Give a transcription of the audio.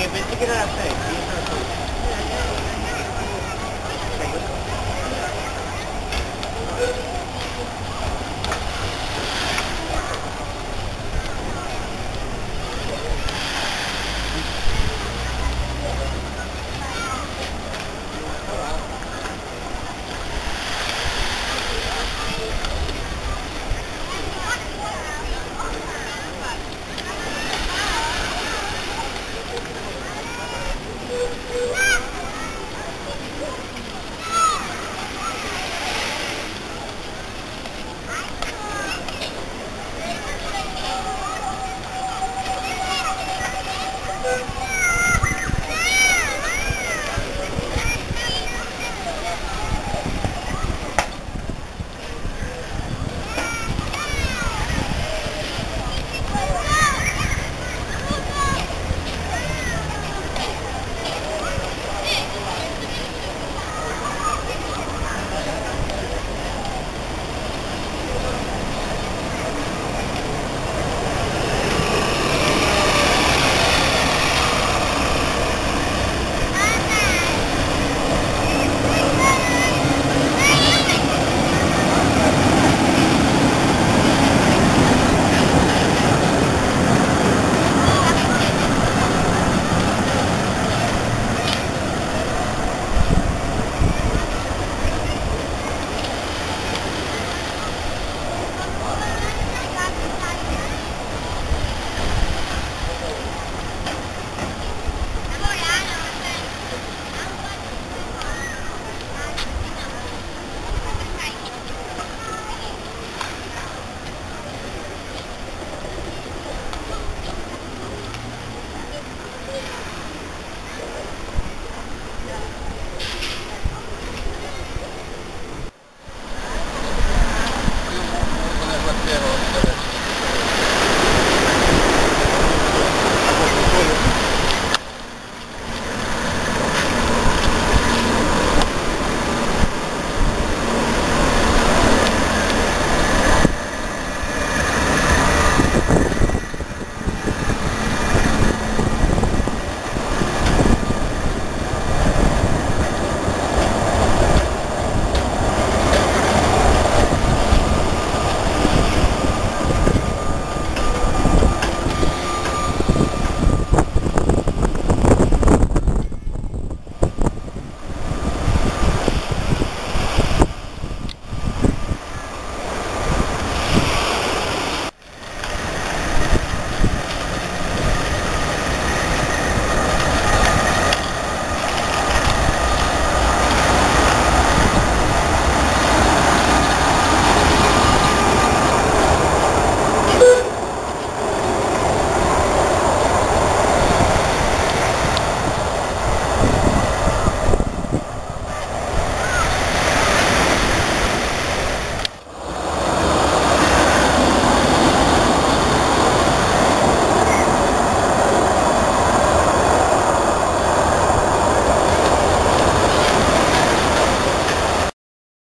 Okay, but you get what I'm saying.